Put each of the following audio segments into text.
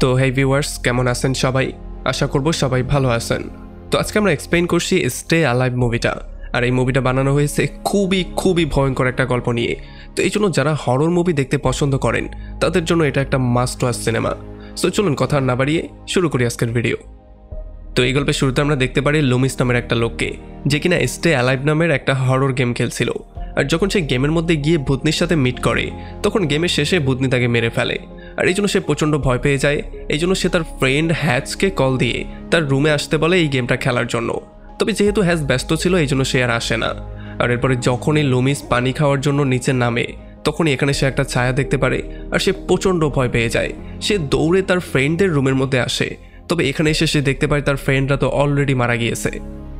তো হেই ভিউয়ার্স কেমন আছেন সবাই? আশা করব সবাই ভালো আছেন। তো আজকে আমরা এক্সপ্লেইন করছি স্টে আলাইভ মুভিটা আর এই মুভিটা বানানো হয়েছে খুবই খুবই ভয়ঙ্কর একটা গল্প নিয়ে। তো এই জন্য যারা হরর মুভি দেখতে পছন্দ করেন, তাদের জন্য এটা একটা মাস্ট ওয়াচ সিনেমা সো চলুন কথা না বাড়িয়ে শুরু করি আজকের ভিডিও তো এই গল্পের শুরুতে আমরা দেখতে পারি লুমিস নামের একটা লোককে, যে কিনা স্টে অ্যালাইভ নামের একটা হরর গেম খেলছিল। আর যখন সে গেমের মধ্যে গিয়ে ভূতনির সাথে মিট করে, তখন গেমের শেষে ভূতনি তাকে মেরে ফেলে। আর এই জন্য সে প্রচণ্ড ভয় পেয়ে যায়। এই জন্য সে তার ফ্রেন্ড হ্যাচকে কল দিয়ে তার রুমে আসতে বলে এই গেমটা খেলার জন্য। তবে যেহেতু হ্যাচ ব্যস্ত ছিল, এই জন্য সে আর আসে না। আর এরপরে যখনই লুমিস পানি খাওয়ার জন্য নিচে নামে, তখনই এখানে সে একটা ছায়া দেখতে পারে আর সে প্রচণ্ড ভয় পেয়ে যায়। সে দৌড়ে তার ফ্রেন্ডদের রুমের মধ্যে আসে, তবে এখানে এসে সে দেখতে পায় তার ফ্রেন্ডরা তো অলরেডি মারা গিয়েছে।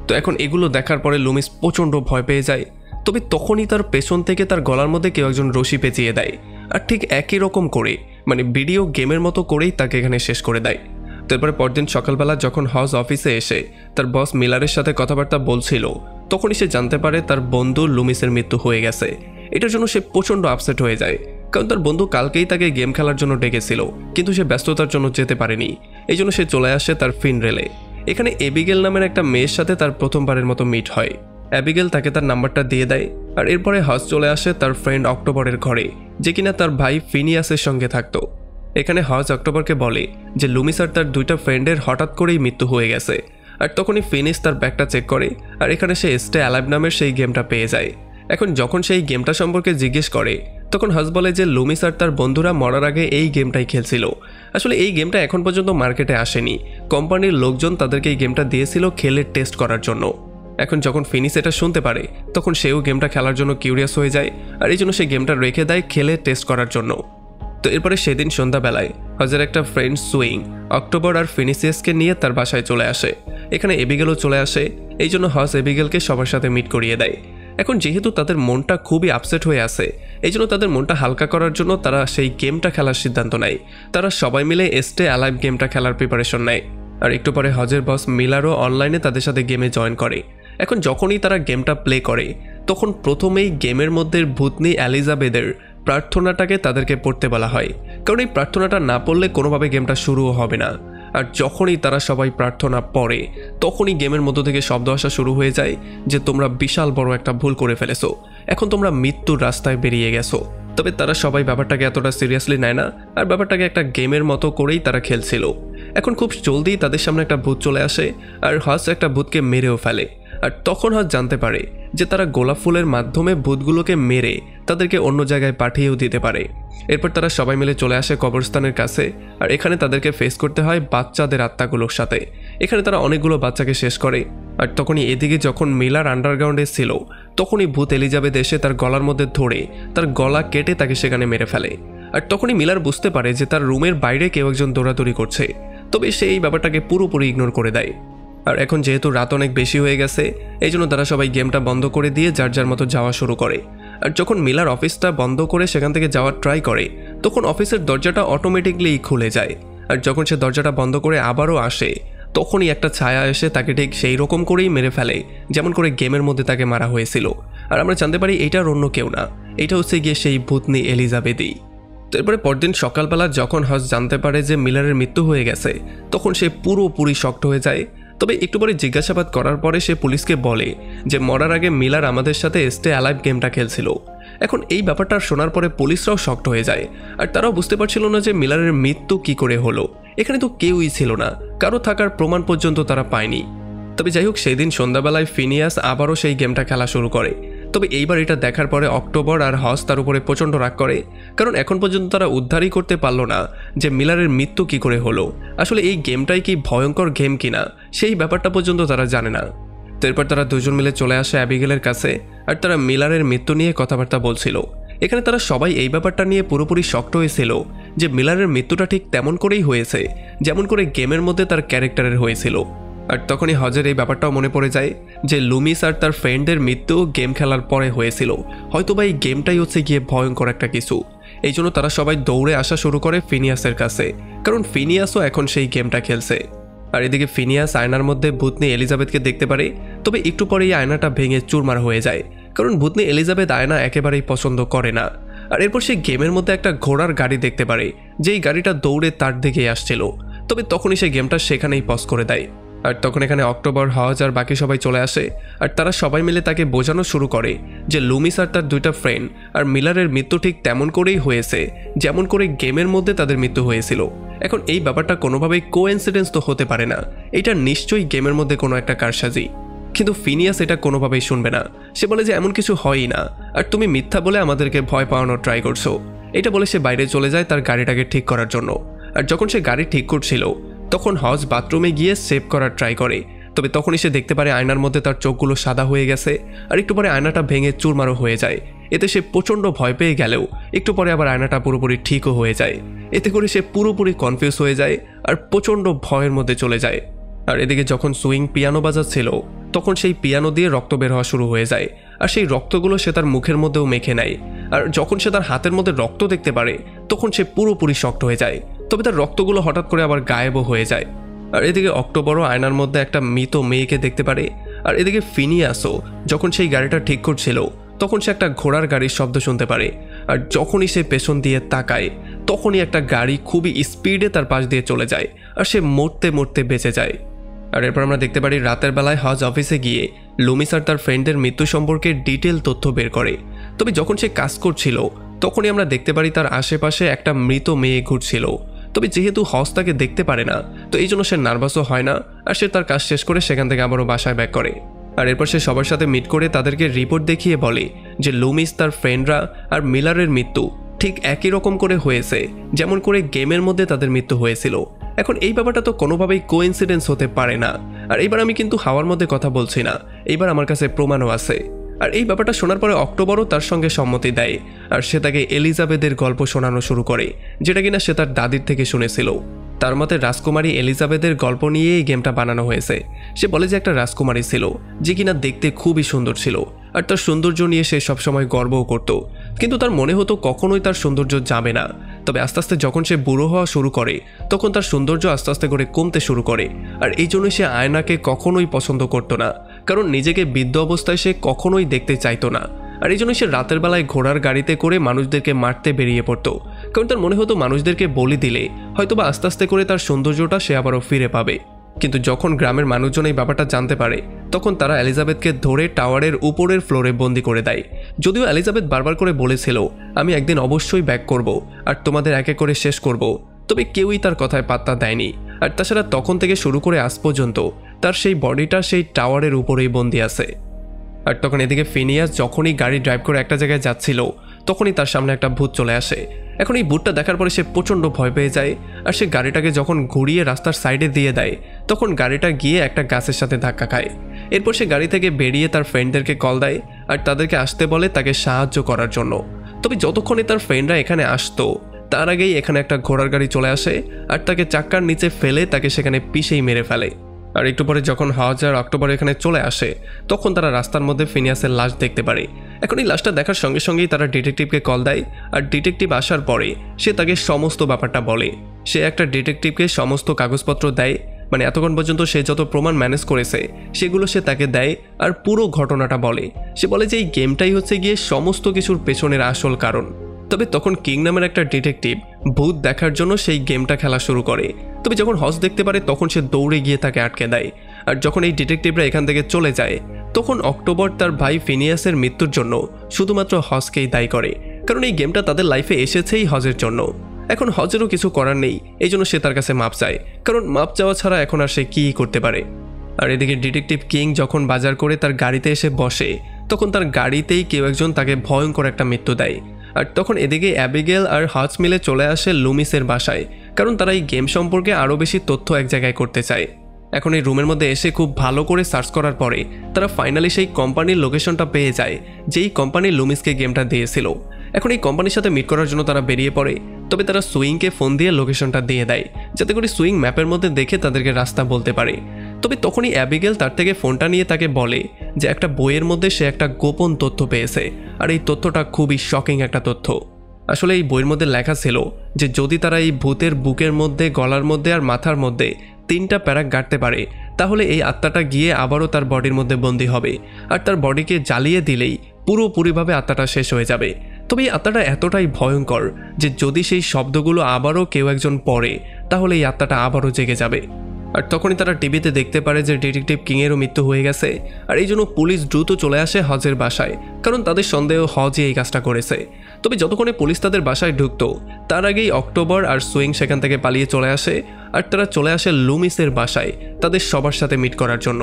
তো এখন এগুলো দেখার পরে লুমিস প্রচণ্ড ভয় পেয়ে যায়। তবে তখনই তার পেছন থেকে তার গলার মধ্যে কেউ একজন রশি পেঁচিয়ে দেয়। আর ঠিক একই রকম করে মানে ভিডিও গেমের মতো করেই তাকে এখানে শেষ করে দেয়। তারপরে পরদিন সকালবেলা যখন হজ অফিসে এসে তার বস মিলারের সাথে কথাবার্তা বলছিল, তখনই সে জানতে পারে তার বন্ধু লুমিসের মৃত্যু হয়ে গেছে। এটার জন্য সে প্রচণ্ড আপসেট হয়ে যায়, কারণ তার বন্ধু কালকেই তাকে গেম খেলার জন্য ডেকেছিল, কিন্তু সে ব্যস্ততার জন্য যেতে পারেনি। এই জন্য সে চলে আসে তার ফিন রেলে এখানে এবিগেল নামের একটা মেয়ের সাথে তার প্রথমবারের মতো মিট হয়। অ্যাবিগেল তাকে তার নাম্বারটা দিয়ে দেয় আর এরপরে হাস চলে আসে তার ফ্রেন্ড অক্টোবরের ঘরে, যে কিনা তার ভাই ফিনিয়াসের সঙ্গে থাকতো। এখানে হজ অক্টোবরকে বলে যে লুমিসার তার দুইটা ফ্রেন্ডের হঠাৎ করেই মৃত্যু হয়ে গেছে। আর তখনই ফিনিস তার ব্যাগটা চেক করে আর এখানে সে স্টে অ্যালাইভ নামের সেই গেমটা পেয়ে যায়। এখন যখন সেই গেমটা সম্পর্কে জিজ্ঞেস করে, তখন হজ বলে যে লুমিস আর তার বন্ধুরা মরার আগে এই গেমটাই খেলছিল। আসলে এই গেমটা এখন পর্যন্ত মার্কেটে আসেনি। কোম্পানির লোকজন তাদেরকে এই গেমটা দিয়েছিল খেলে টেস্ট করার জন্য। এখন যখন ফিনিস এটা শুনতে পারে, তখন সেও গেমটা খেলার জন্য কিউরিয়াস হয়ে যায়, আর এই জন্য সে গেমটা রেখে দেয় খেলে টেস্ট করার জন্য। তো এরপরে সেদিন সন্ধ্যাবেলায় হজের একটা ফ্রেন্ড সুইং অক্টোবর আর ফিনিসিয়াসকে নিয়ে তার বাসায় চলে আসে। এখানে এবিগেলও চলে আসে, এই জন্য হজ এবিগেলকে সবার সাথে মিট করিয়ে দেয়। এখন যেহেতু তাদের মনটা খুবই আপসেট হয়ে আছে, এই জন্য তাদের মনটা হালকা করার জন্য তারা সেই গেমটা খেলার সিদ্ধান্ত নেয়। তারা সবাই মিলে এস্টে অ্যালাইভ গেমটা খেলার প্রিপারেশন নেয়। আর একটু পরে হজের বস মিলারও অনলাইনে তাদের সাথে গেমে জয়েন করে। এখন যখনই তারা গেমটা প্লে করে, তখন প্রথমেই গেমের মধ্যে ভূতনি অ্যালিজাবেদের প্রার্থনাটাকে তাদেরকে পড়তে বলা হয়। কারণ এই প্রার্থনাটা না পড়লে কোনোভাবে গেমটা শুরুও হবে না। আর যখনই তারা সবাই প্রার্থনা পড়ে, তখনই গেমের মধ্য থেকে শব্দ আসা শুরু হয়ে যায় যে, তোমরা বিশাল বড় একটা ভুল করে ফেলেছো। এখন তোমরা মৃত্যুর রাস্তায় বেরিয়ে গেছো। তবে তারা সবাই ব্যাপারটাকে এতটা সিরিয়াসলি নেয় না, আর ব্যাপারটাকে একটা গেমের মতো করেই তারা খেলছিল। এখন খুব জলদি তাদের সামনে একটা ভূত চলে আসে, আর হস একটা ভূতকে মেরেও ফেলে। আর তখন হজ জানতে পারে যে তারা গোলাপ ফুলের মাধ্যমে ভূতগুলোকে মেরে তাদেরকে অন্য জায়গায় পাঠিয়েও দিতে পারে। এরপর তারা সবাই মিলে চলে আসে কবরস্থানের কাছে আর এখানে তাদেরকে ফেস করতে হয় বাচ্চাদের আত্মাগুলোর সাথে। এখানে তারা অনেকগুলো বাচ্চাকে শেষ করে আর তখনই এদিকে যখন মিলার আন্ডারগ্রাউন্ডে ছিল, তখনই ভূত এলিজাবেথ এসে তার গলার মধ্যে ধরে তার গলা কেটে তাকে সেখানে মেরে ফেলে। আর তখনই মিলার বুঝতে পারে যে তার রুমের বাইরে কেউ একজন দৌড়াদৌড়ি করছে। তবে সে এই ব্যাপারটাকে পুরোপুরি ইগনোর করে দেয়। আর এখন যেহেতু রাত অনেক বেশি হয়ে গেছে, এই জন্য তারা সবাই গেমটা বন্ধ করে দিয়ে যার যার মতো যাওয়া শুরু করে। আর যখন মিলার অফিসটা বন্ধ করে সেখান থেকে যাওয়ার ট্রাই করে, তখন অফিসের দরজাটা অটোমেটিকলি খুলে যায়। আর যখন সে দরজাটা বন্ধ করে আবারও আসে, তখনই একটা ছায়া এসে তাকে ঠিক সেই রকম করেই মেরে ফেলে, যেমন করে গেমের মধ্যে তাকে মারা হয়েছিল। আর আমরা জানতে পারি এটার অন্য কেউ না, এটা হচ্ছে গিয়ে সেই ভূতনি এলিজাবেথই। তো এরপরে পরদিন সকালবেলা যখন হজ জানতে পারে যে মিলারের মৃত্যু হয়ে গেছে, তখন সে পুরোপুরি শক্ত হয়ে যায়। তবে একটু পরে জিজ্ঞাসাবাদ করার পরে সে পুলিশকে বলে যে মরার আগে মিলার আমাদের সাথে স্টে অ্যালাইভ গেমটা খেলছিল। এখন এই ব্যাপারটা শোনার পরে পুলিশরাও শক্ত হয়ে যায়। আর তারাও বুঝতে পারছিল না যে মিলারের মৃত্যু কি করে হলো। এখানে তো কেউই ছিল না। কারও থাকার প্রমাণ পর্যন্ত তারা পায়নি। তবে যাই হোক সেই দিন সন্ধ্যাবেলায় ফিনিয়াস আবারও সেই গেমটা খেলা শুরু করে। তবে এইবার এটা দেখার পরে অক্টোবর আর হস তার উপরে প্রচণ্ড রাগ করে, কারণ এখন পর্যন্ত তারা উদ্ধারই করতে পারল না যে মিলারের মৃত্যু কি করে হলো। আসলে এই গেমটাই কি ভয়ঙ্কর গেম কিনা, সেই ব্যাপারটা পর্যন্ত তারা জানে না। তো এরপর তারা দুজন মিলে চলে আসে অ্যাবিগেলের কাছে আর তারা মিলারের মৃত্যু নিয়ে কথাবার্তা বলছিল। এখানে তারা সবাই এই ব্যাপারটা নিয়ে পুরোপুরি শক্ত হয়েছিল যে মিলারের মৃত্যুটা ঠিক তেমন করেই হয়েছে, যেমন করে গেমের মধ্যে তার ক্যারেক্টারের হয়েছিল। আর তখনই হজের এই ব্যাপারটাও মনে পড়ে যায় যে লুমিস আর তার ফ্রেন্ডদের মৃত্যু গেম খেলার পরে হয়েছিল। হয়তো বা এই গেমটাই হচ্ছে গিয়ে ভয়ঙ্কর একটা কিছু। এই জন্য তারা সবাই দৌড়ে আসা শুরু করে ফিনিয়াসের কাছে। কারণ ফিনিয়াসও এখন সেই গেমটা খেলছে। আর এদিকে ফিনিয়াস আয়নার মধ্যে ভূতনি এলিজাবেথকে দেখতে পারে, তবে একটু পরে এই আয়নাটা ভেঙে চুরমার হয়ে যায়। কারণ ভূতনি এলিজাবেথ আয়না একেবারেই পছন্দ করে না। আর এরপর সে গেমের মধ্যে একটা ঘোড়ার গাড়ি দেখতে পারে, যেই গাড়িটা দৌড়ে তার দিকে আসছিল। তবে তখনই সে গেমটা সেখানেই পজ করে দেয়। আর তখন এখানে অক্টোবর হাওয়াজ আর বাকি সবাই চলে আসে। আর তারা সবাই মিলে তাকে বোঝানো শুরু করে যে লুমিস আর তার দুইটা ফ্রেন্ড আর মিলারের মৃত্যু ঠিক তেমন করেই হয়েছে, যেমন করে গেমের মধ্যে তাদের মৃত্যু হয়েছিল। এখন এই ব্যাপারটা কোনোভাবেই কোয়েন্সিডেন্স তো হতে পারে না। এটা নিশ্চয়ই গেমের মধ্যে কোনো একটা কারসাজি। কিন্তু ফিনিয়াস এটা কোনোভাবেই শুনবে না। সে বলে যে এমন কিছু হয়ই না। আর তুমি মিথ্যা বলে আমাদেরকে ভয় পাওয়ানোর ট্রাই করছ। এটা বলে সে বাইরে চলে যায় তার গাড়িটাকে ঠিক করার জন্য। আর যখন সে গাড়ি ঠিক করছিল তখন হজ বাথরুমে গিয়ে সেভ করার ট্রাই করে। তবে তখনই সে দেখতে পারে আয়নার মধ্যে তার চোখগুলো সাদা হয়ে গেছে আর একটু পরে আয়নাটা ভেঙে চুরমারও হয়ে যায়। এতে সে প্রচণ্ড ভয় পেয়ে গেলেও একটু পরে আবার আয়নাটা পুরোপুরি ঠিকও হয়ে যায়। এতে করে সে পুরোপুরি কনফিউজ হয়ে যায় আর প্রচণ্ড ভয়ের মধ্যে চলে যায়। আর এদিকে যখন সুইং পিয়ানো বাজাচ্ছিল, তখন সেই পিয়ানো দিয়ে রক্ত বের হওয়া শুরু হয়ে যায়। আর সেই রক্তগুলো সে তার মুখের মধ্যেও মেখে নেয়। আর যখন সে তার হাতের মধ্যে রক্ত দেখতে পারে, তখন সে পুরোপুরি শক্ত হয়ে যায়। তবে তার রক্তগুলো হঠাৎ করে আবার গায়েবও হয়ে যায়। আর এদিকে অক্টোবরও আয়নার মধ্যে একটা মৃত মেয়েকে দেখতে পারে। আর এদিকে ফিনিয়াসও যখন সেই গাড়িটা ঠিক করছিল, তখন সে একটা ঘোড়ার গাড়ির শব্দ শুনতে পারে। আর যখনই সে পেছন দিয়ে তাকায়, তখনই একটা গাড়ি খুবই স্পিডে তার পাশ দিয়ে চলে যায় আর সে মরতে মরতে বেঁচে যায়। আর এরপর আমরা দেখতে পারি রাতের বেলায় হজ অফিসে গিয়ে লুমিস আর তার ফ্রেন্ডের মৃত্যু সম্পর্কে ডিটেল তথ্য বের করে। তবে যখন সে কাজ করছিল, তখনই আমরা দেখতে পারি তার আশেপাশে একটা মৃত মেয়ে ঘুরছিল। তবে যেহেতু হজ তাকে দেখতে পারে না, তো এই জন্য সে নার্ভাসও হয় না, আর সে তার কাজ শেষ করে সেখান থেকে আবারও বাসায় ব্যাক করে। আর এরপর সে সবার সাথে মিট করে তাদেরকে রিপোর্ট দেখিয়ে বলে যে লুমিস তার ফ্রেন্ডরা আর মিলারের মৃত্যু ঠিক একই রকম করে হয়েছে, যেমন করে গেমের মধ্যে তাদের মৃত্যু হয়েছিল। এখন এই ব্যাপারটা তো কোনোভাবেই কোইন্সিডেন্স হতে পারে না। আর এইবার আমি কিন্তু হাওয়ার মধ্যে কথা বলছি না, এইবার আমার কাছে প্রমাণও আছে। আর এই ব্যাপারটা শোনার পরে অক্টোবরও তার সঙ্গে সম্মতি দেয়। আর সে তাকে এলিজাবেথের গল্প শোনানো শুরু করে, যেটা কিনা সে তার দাদির থেকে শুনেছিল। তার মতে রাজকুমারী এলিজাবেথের গল্প নিয়ে এই গেমটা বানানো হয়েছে। সে বলে যে একটা রাজকুমারী ছিল, যে কিনা দেখতে খুবই সুন্দর ছিল, আর তার সৌন্দর্য নিয়ে সে সবসময় গর্বও করত। কিন্তু তার মনে হতো কখনোই তার সৌন্দর্য যাবে না। তবে আস্তে আস্তে যখন সে বুড়ো হওয়া শুরু করে, তখন তার সৌন্দর্য আস্তে আস্তে করে কমতে শুরু করে। আর এই জন্যই সে আয়নাকে কখনোই পছন্দ করতো না। কারণ নিজেকে বৃদ্ধ অবস্থায় সে কখনোই দেখতে চাইতো না। আর এই জন্য সে রাতের বেলায় ঘোড়ার গাড়িতে করে মানুষদেরকে মারতে বেরিয়ে পড়তো। কারণ তার মনে হতো মানুষদেরকে বলি দিলে হয়তোবা আস্তে আস্তে করে তার সৌন্দর্যটা সে আবারও ফিরে পাবে। কিন্তু যখন গ্রামের মানুষজন এই ব্যাপারটা জানতে পারে, তখন তারা এলিজাবেথকে ধরে টাওয়ারের উপরের ফ্লোরে বন্দি করে দেয়। যদিও এলিজাবেথ বারবার করে বলেছিল, আমি একদিন অবশ্যই ব্যাক করব আর তোমাদের একে করে শেষ করব। তবে কেউই তার কথায় পাত্তা দেয়নি। আর তাছাড়া তখন থেকে শুরু করে আজ পর্যন্ত তার সেই বডিটা সেই টাওয়ারের উপরেই বন্দি আছে। আর তখন এদিকে ফিনিয়াস যখনই গাড়ি ড্রাইভ করে একটা জায়গায় যাচ্ছিল, তখনই তার সামনে একটা ভূত চলে আসে। এখন এই ভূতটা দেখার পরে সে প্রচণ্ড ভয় পেয়ে যায়, আর সে গাড়িটাকে যখন ঘুরিয়ে রাস্তার সাইডে দিয়ে দেয়, তখন গাড়িটা গিয়ে একটা গাছের সাথে ধাক্কা খায়। এরপর সে গাড়ি থেকে বেরিয়ে তার ফ্রেন্ডদেরকে কল দেয়, আর তাদেরকে আসতে বলে তাকে সাহায্য করার জন্য। তবে যতক্ষণে তার ফ্রেন্ডরা এখানে আসতো, তার আগেই এখানে একটা ঘোড়ার গাড়ি চলে আসে, আর তাকে চাক্কার নিচে ফেলে তাকে সেখানে পিষেই মেরে ফেলে। আর একটু পরে যখন হাওয়াজার অক্টোবর এখানে চলে আসে, তখন তারা রাস্তার মধ্যে ফিনিয়াসের লাশ দেখতে পারে। এখন এই লাশটা দেখার সঙ্গে সঙ্গেই তারা ডিটেকটিভকে কল দেয়, আর ডিটেকটিভ আসার পরে সে তাকে সমস্ত ব্যাপারটা বলে। সে একটা ডিটেকটিভকে সমস্ত কাগজপত্র দেয় মানে এতক্ষণ পর্যন্ত সে যত প্রমাণ ম্যানেজ করেছে, সেগুলো সে তাকে দেয় আর পুরো ঘটনাটা বলে। সে বলে যে এই গেমটাই হচ্ছে গিয়ে সমস্ত কিছুর পেছনের আসল কারণ। তবে তখন কিং নামের একটা ডিটেকটিভ ভূত দেখার জন্য সেই গেমটা খেলা শুরু করে। তবে যখন হজ দেখতে পারে, তখন সে দৌড়ে গিয়ে তাকে আটকে দেয়। আর যখন এই ডিটেকটিভরা এখান থেকে চলে যায়, তখন অক্টোবর তার ভাই ফিনিয়াসের মৃত্যুর জন্য শুধুমাত্র হজকেই দায়ী করে। কারণ এই গেমটা তাদের লাইফে এসেছেই হজের জন্য। এখন হজেরও কিছু করার নেই, এই জন্য সে তার কাছে মাপ চায়। কারণ মাপ চাওয়া ছাড়া এখন আর সে কী করতে পারে। আর এদিকে ডিটেকটিভ কিং যখন বাজার করে তার গাড়িতে এসে বসে, তখন তার গাড়িতেই কেউ একজন তাকে ভয়ঙ্কর একটা মৃত্যু দেয়। আর তখন এদিকে অ্যাবিগেল আর হাজ মিলে চলে আসে লুমিসের বাসায়, কারণ তারা এই গেম সম্পর্কে আরও বেশি তথ্য এক জায়গায় করতে চায়। এখন এই রুমের মধ্যে এসে খুব ভালো করে সার্চ করার পরে তারা ফাইনালি সেই কোম্পানির লোকেশনটা পেয়ে যায়, যেই কোম্পানি লুমিসকে গেমটা দিয়েছিল। এখন এই কোম্পানির সাথে মিট করার জন্য তারা বেরিয়ে পড়ে, তবে তারা সুইংকে ফোন দিয়ে লোকেশনটা দিয়ে দেয়, যাতে করে সুইং ম্যাপের মধ্যে দেখে তাদেরকে রাস্তা বলতে পারে। তবে তখনই অ্যাবিগেল তার থেকে ফোনটা নিয়ে তাকে বলে যে একটা বইয়ের মধ্যে সে একটা গোপন তথ্য পেয়েছে। আর এই তথ্যটা খুবই শকিং একটা তথ্য। আসলে এই বইয়ের মধ্যে লেখা ছিল যে যদি তারা এই ভূতের বুকের মধ্যে, গলার মধ্যে আর মাথার মধ্যে তিনটা প্যারাক গাড়তে পারে, তাহলে এই আত্মাটা গিয়ে আবারও তার বডির মধ্যে বন্দি হবে। আর তার বডিকে জ্বালিয়ে দিলেই পুরোপুরিভাবে আত্মাটা শেষ হয়ে যাবে। তবে এই আত্মাটা এতটাই ভয়ঙ্কর যে যদি সেই শব্দগুলো আবারও কেউ একজন পড়ে, তাহলে এই আত্মাটা আবারও জেগে যাবে। আর তখনই তারা টিভিতে দেখতে পারে যে ডিটেকটিভ কিংয়েরও মৃত্যু হয়ে গেছে। আর এই জন্য পুলিশ দ্রুত চলে আসে হজের বাসায়, কারণ তাদের সন্দেহ হজই এই কাজটা করেছে। তবে যতক্ষণে পুলিশ তাদের বাসায় ঢুকতো, তার আগেই অক্টোবর আর সুইং সেখান থেকে পালিয়ে চলে আসে, আর তারা চলে আসে লুমিসের বাসায়, তাদের সবার সাথে মিট করার জন্য।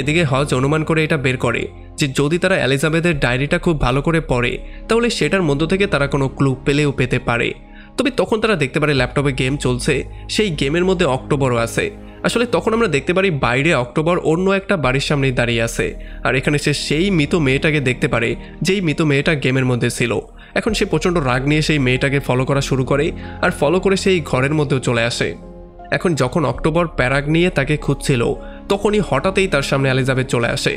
এদিকে হজ অনুমান করে এটা বের করে যে যদি তারা এলিজাবেথের ডায়েরিটা খুব ভালো করে পড়ে, তাহলে সেটার মধ্য থেকে তারা কোনো ক্লু পেলেও পেতে পারে। তবে তখন তারা দেখতে পারে ল্যাপটপে গেম চলছে, সেই গেমের মধ্যে অক্টোবরও আছে। আসলে তখন আমরা দেখতে পারি বাইরে অক্টোবর অন্য একটা বাড়ির সামনেই দাঁড়িয়ে আছে। আর এখানে সে সেই মৃত মেয়েটাকে দেখতে পারে, যেই মৃত মেয়েটা গেমের মধ্যে ছিল। এখন সে প্রচণ্ড রাগ নিয়ে সেই মেয়েটাকে ফলো করা শুরু করে আর ফলো করে সেই ঘরের মধ্যেও চলে আসে। এখন যখন অক্টোবর প্যারাগ নিয়ে তাকে খুঁজছিল, তখনই হঠাৎই তার সামনে অ্যালিজাবেথ চলে আসে।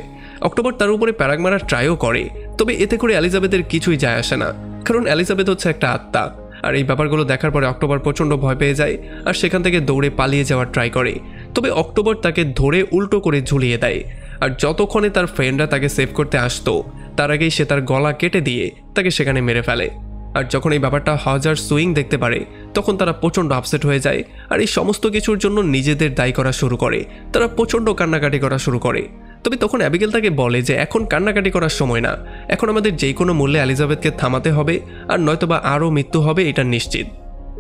অক্টোবর তার উপরে প্যারাগ মারার ট্রাইও করে, তবে এতে করে অ্যালিজাবেথের কিছুই যায় আসে না। কারণ অ্যালিজাবেথ হচ্ছে একটা আত্মা, আর এই ব্যাপারগুলো দেখার পরে অক্টোবর প্রচণ্ড ভয় পেয়ে যায়, আর সেখান থেকে দৌড়ে পালিয়ে যাওয়ার ট্রাই করে। তবে অক্টোবর তাকে ধরে উল্টো করে ঝুলিয়ে দেয়। আর যতক্ষণে তার ফ্রেন্ডরা তাকে সেভ করতে আসতো, তার আগেই সে তার গলা কেটে দিয়ে তাকে সেখানে মেরে ফেলে। আর যখন এই ব্যাপারটা হাজার সুইং দেখতে পারে, তখন তারা প্রচণ্ড আপসেট হয়ে যায় আর এই সমস্ত কিছুর জন্য নিজেদের দায়ী করা শুরু করে। তারা প্রচণ্ড কান্নাকাটি করা শুরু করে। তবে তখন অ্যাবিগেল তাকে বলে যে, এখন কান্নাকাটি করার সময় না। এখন আমাদের যে কোনো মূল্যে এলিজাবেথকে থামাতে হবে আর নয়তোবা আরও মৃত্যু হবে, এটা নিশ্চিত।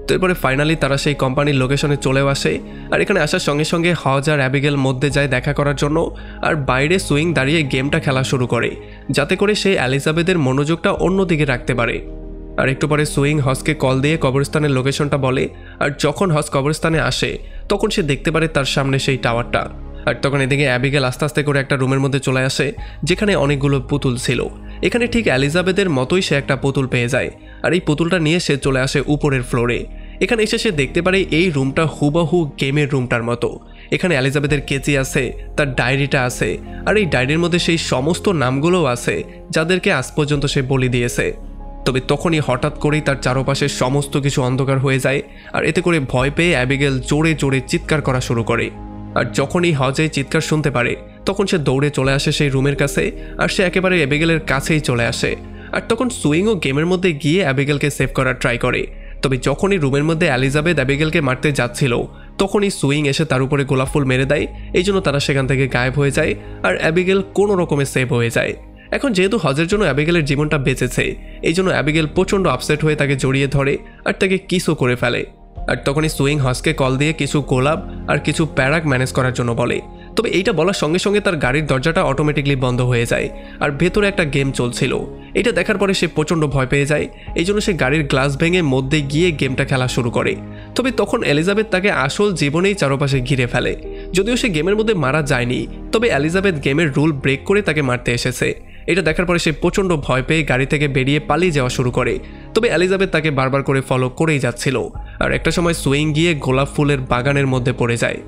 তো এরপরে ফাইনালি তারা সেই কোম্পানির লোকেশনে চলেও আসে। আর এখানে আসার সঙ্গে সঙ্গে হজ আর অ্যাবিগেল মধ্যে যায় দেখা করার জন্য। আর বাইরে সুইং দাঁড়িয়ে গেমটা খেলা শুরু করে, যাতে করে সেই অ্যালিজাবেথের মনোযোগটা অন্যদিকে রাখতে পারে। আর একটু পরে সুইং হজকে কল দিয়ে কবরস্থানের লোকেশনটা বলে, আর যখন হজ কবরস্থানে আসে, তখন সে দেখতে পারে তার সামনে সেই টাওয়ারটা আর তখন এদিকে অ্যাবিগেল আস্তে আস্তে করে একটা রুমের মধ্যে চলে আসে, যেখানে অনেকগুলো পুতুল ছিল। এখানে ঠিক অ্যালিজাবেথের মতোই সে একটা পুতুল পেয়ে যায়। আর এই পুতুলটা নিয়ে সে চলে আসে উপরের ফ্লোরে এখানে এসে সে দেখতে পারে এই রুমটা হুবাহু গেমের রুমটার মতো। এখানে অ্যালিজাবেথের কেচি আছে, তার ডায়েরিটা আছে, আর এই ডায়েরির মধ্যে সেই সমস্ত নামগুলোও আছে, যাদেরকে আজ পর্যন্ত সে বলি দিয়েছে। তবে তখনই হঠাৎ করেই তার চারপাশে সমস্ত কিছু অন্ধকার হয়ে যায়, আর এতে করে ভয় পেয়ে অ্যাবিগেল জোরে জোরে চিৎকার করা শুরু করে। আর যখনই হজে চিৎকার শুনতে পারে, তখন সে দৌড়ে চলে আসে সেই রুমের কাছে, আর সে একেবারে অ্যাবিগেলের কাছেই চলে আসে। আর তখন সুইংও গেমের মধ্যে গিয়ে অ্যাবিগেলকে সেভ করার ট্রাই করে। তবে যখনই রুমের মধ্যে অ্যালিজাবেথ অ্যাবিগেলকে মারতে যাচ্ছিল, তখনই সুইং এসে তার উপরে গোলাপ ফুল মেরে দেয়। এই জন্য তারা সেখান থেকে গায়েব হয়ে যায় আর অ্যাবিগেল কোনো রকমে সেভ হয়ে যায়। এখন যেহেতু হজের জন্য অ্যাবিগেলের জীবনটা বেঁচেছে, এই জন্য অ্যাবিগেল প্রচণ্ড আপসেট হয়ে তাকে জড়িয়ে ধরে আর তাকে কিসও করে ফেলে। আর তখনই সুইং হজকে কল দিয়ে কিছু গোলাপ আর কিছু প্যারাক ম্যানেজ করার জন্য বলে। তবে এইটা বলার সঙ্গে সঙ্গে তার গাড়ির দরজাটা অটোমেটিকলি বন্ধ হয়ে যায় আর ভেতরে একটা গেম চলছিল। এটা দেখার পরে সে প্রচণ্ড ভয় পেয়ে যায়, এই জন্য সে গাড়ির গ্লাস ভেঙে মধ্যে গিয়ে গেমটা খেলা শুরু করে। তবে তখন এলিজাবেথ তাকে আসল জীবনেই চারপাশে ঘিরে ফেলে। যদিও সে গেমের মধ্যে মারা যায়নি, তবে এলিজাবেথ গেমের রুল ব্রেক করে তাকে মারতে এসেছে। এটা দেখার পরে সে প্রচণ্ড ভয় পেয়ে গাড়ি থেকে বেরিয়ে পালিয়ে যাওয়া শুরু করে। তবে অ্যালিজাবেথ তাকে বারবার করে ফলো করেই যাচ্ছিল, আর একটা সময় সুইং গিয়ে গোলাপ ফুলের বাগানের মধ্যে পড়ে যায়।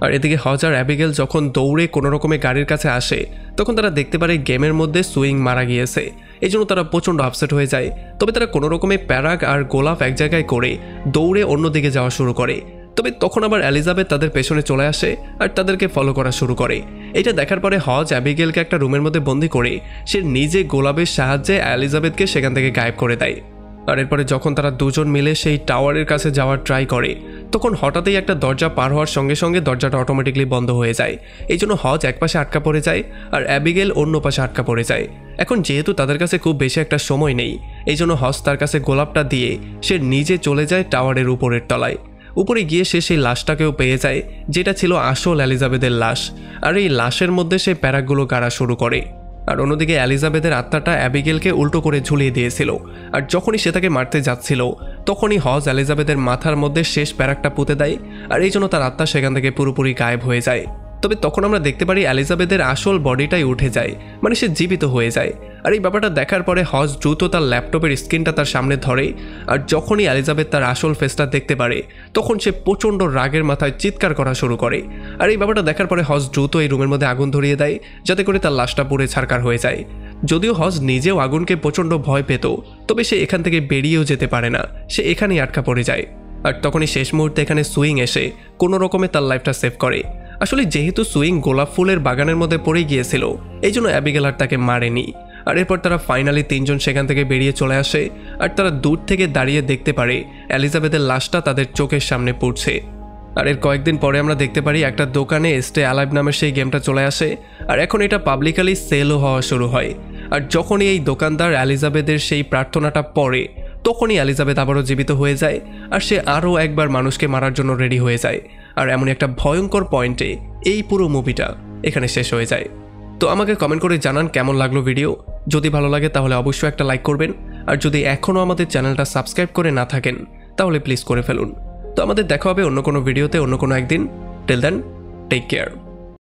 আর এদিকে হজার অ্যাবিগেল যখন দৌড়ে কোনো রকমে গাড়ির কাছে আসে, তখন তারা দেখতে পারে গেমের মধ্যে সুইং মারা গিয়েছে। এই জন্য তারা প্রচণ্ড আপসেট হয়ে যায়। তবে তারা কোনো রকমে প্যারাগ আর গোলাপ এক জায়গায় করে দৌড়ে অন্যদিকে যাওয়া শুরু করে। তবে তখন আবার অ্যালিজাবেথ তাদের পেছনে চলে আসে আর তাদেরকে ফলো করা শুরু করে। এটা দেখার পরে হজ অ্যাবিগেলকে একটা রুমের মধ্যে বন্দি করে, সে নিজে গোলাপের সাহায্যে অ্যালিজাবেথকে সেখান থেকে গায়েব করে দেয়। আর এরপরে যখন তারা দুজন মিলে সেই টাওয়ারের কাছে যাওয়ার ট্রাই করে, তখন হঠাৎই একটা দরজা পার হওয়ার সঙ্গে সঙ্গে দরজাটা অটোমেটিকলি বন্ধ হয়ে যায়। এই জন্য হজ এক পাশে আটকা পড়ে যায় আর অ্যাবিগেল অন্য পাশে আটকা পড়ে যায়। এখন যেহেতু তাদের কাছে খুব বেশি একটা সময় নেই, এই জন্য হজ তার কাছে গোলাপটা দিয়ে সে নিজে চলে যায় টাওয়ারের উপরের তলায়। উপরে গিয়ে সে সেই লাশটাকেও পেয়ে যায়, যেটা ছিল আসল অ্যালিজাবেথের লাশ। আর এই লাশের মধ্যে সে প্যারাকগুলো গাড়া শুরু করে। আর অন্যদিকে অ্যালিজাবেথের আত্মাটা অ্যাবিগেলকে উল্টো করে ঝুলিয়ে দিয়েছিল। আর যখনই সে তাকে মারতে যাচ্ছিল, তখনই হজ অ্যালিজাবেথের মাথার মধ্যে শেষ প্যারাকটা পুঁতে দেয়, আর এই জন্য তার আত্মা সেখান থেকে পুরোপুরি গায়েব হয়ে যায়। তবে তখন আমরা দেখতে পারি এলিজাবেথের আসল বডিটাই উঠে যায় মানে সে জীবিত হয়ে যায়। আর এই ব্যাপারটা দেখার পরে হজ দ্রুত তার ল্যাপটপের স্ক্রিনটা তার সামনে ধরে, আর যখনই অ্যালিজাবেথ তার আসল ফেসটা দেখতে পারে, তখন সে প্রচণ্ড রাগের মাথায় চিৎকার করা শুরু করে। আর এই ব্যাপারটা দেখার পরে হজ দ্রুত এই রুমের মধ্যে আগুন ধরিয়ে দেয়, যাতে করে তার লাশটা পুড়ে ছাড়কার হয়ে যায়। যদিও হজ নিজেও আগুনকে প্রচণ্ড ভয় পেত, তবে সে এখান থেকে বেরিয়েও যেতে পারে না, সে এখানেই আটকা পড়ে যায়। আর তখনই শেষ মুহূর্তে এখানে সুইং এসে কোনো রকমে তার লাইফটা সেভ করে। আসলে যেহেতু সুইং গোলাপ ফুলের বাগানের মধ্যে পড়ে গিয়েছিল, এই জন্য অ্যাবিগেল আর তাকে মারেনি। আর এরপর তারা ফাইনালি তিনজন সেখান থেকে বেরিয়ে চলে আসে, আর তারা দূর থেকে দাঁড়িয়ে দেখতে পারে এলিজাবেথের লাশটা তাদের চোখের সামনে পড়ছে। আর এর কয়েকদিন পরে আমরা দেখতে পারি একটা দোকানে স্টে অ্যালাইভ নামের সেই গেমটা চলে আসে, আর এখন এটা পাবলিকালি সেলও হওয়া শুরু হয়। আর যখনই এই দোকানদার অ্যালিজাবেথের সেই প্রার্থনাটা পড়ে, তখনই অ্যালিজাবেথ আবারও জীবিত হয়ে যায়, আর সে আরও একবার মানুষকে মারার জন্য রেডি হয়ে যায়। আর এমন একটা ভয়ঙ্কর পয়েন্টে এই পুরো মুভিটা এখানে শেষ হয়ে যায়। তো আমাকে কমেন্ট করে জানান কেমন লাগল ভিডিও যদি ভালো লাগে তাহলে অবশ্যই একটা লাইক করবেন। আর যদি এখনও আমাদের চ্যানেলটা সাবস্ক্রাইব করে না থাকেন, তাহলে প্লিজ করে ফেলুন। তো আমাদের দেখা হবে অন্য কোনো ভিডিওতে অন্য কোনো একদিন। টেল দেন টেক কেয়ার